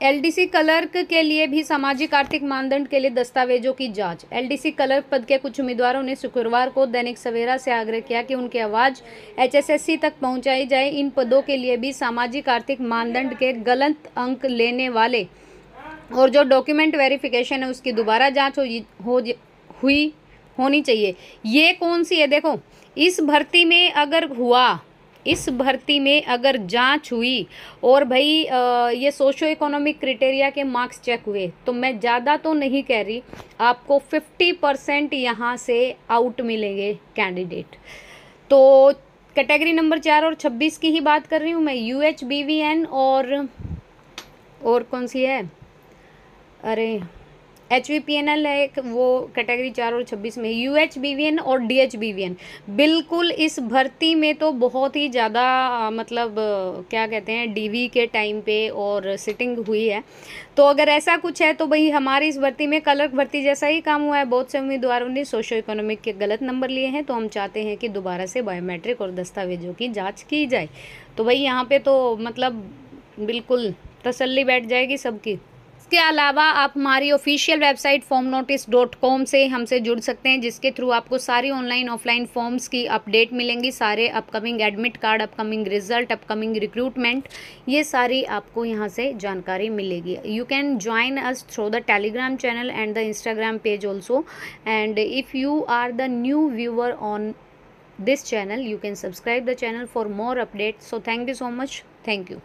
LDC clerk के लिए भी सामाजिक आर्थिक मानदंड के लिए दस्तावेजों की जाँच। एलडीसी क्लर्क पद के कुछ उम्मीदवारों ने शुक्रवार को दैनिक सवेरा से आग्रह किया कि उनकी आवाज़ एचएसएससी तक पहुंचाई जाए। इन पदों के लिए भी सामाजिक आर्थिक मानदंड के गलत अंक लेने वाले और जो डॉक्यूमेंट वेरिफिकेशन है उसकी दोबारा जाँच हो, हो हुई होनी चाहिए। ये कौन सी है? देखो इस भर्ती में अगर हुआ इस भर्ती में अगर जाँच हुई और भाई ये सोशो इकोनॉमिक क्रिटेरिया के मार्क्स चेक हुए तो मैं ज़्यादा तो नहीं कह रही, आपको फिफ्टी परसेंट यहाँ से आउट मिलेंगे कैंडिडेट तो कैटेगरी नंबर चार और छब्बीस की ही बात कर रही हूँ मैं U H B V N और और कौन सी है? अरे H V P N L है वो कैटेगरी चार और छब्बीस में U H B V N और D H B V N बिल्कुल इस भर्ती में तो बहुत ही ज़्यादा मतलब क्या कहते हैं डी वी के टाइम पे और सिटिंग हुई है। तो अगर ऐसा कुछ है तो भाई हमारी इस भर्ती में कलर भर्ती जैसा ही काम हुआ है। बहुत से उम्मीदवारों ने सोशो इकोनॉमिक के गलत नंबर लिए हैं तो हम चाहते हैं कि दोबारा से बायोमेट्रिक और दस्तावेजों की जाँच की जाए। तो भाई यहाँ पर तो मतलब बिल्कुल तसल्ली बैठ जाएगी सबकी। इसके अलावा आप हमारी official website form notice dot com से हमसे जुड़ सकते हैं, जिसके थ्रू आपको सारी ऑनलाइन ऑफलाइन फॉर्म्स की अपडेट मिलेंगी, सारे upcoming admit card upcoming result upcoming recruitment ये सारी आपको यहाँ से जानकारी मिलेगी। You can join us through the Telegram channel and the Instagram page also and if you are the new viewer on this channel, you can subscribe the channel for more updates. So thank you so much. Thank you.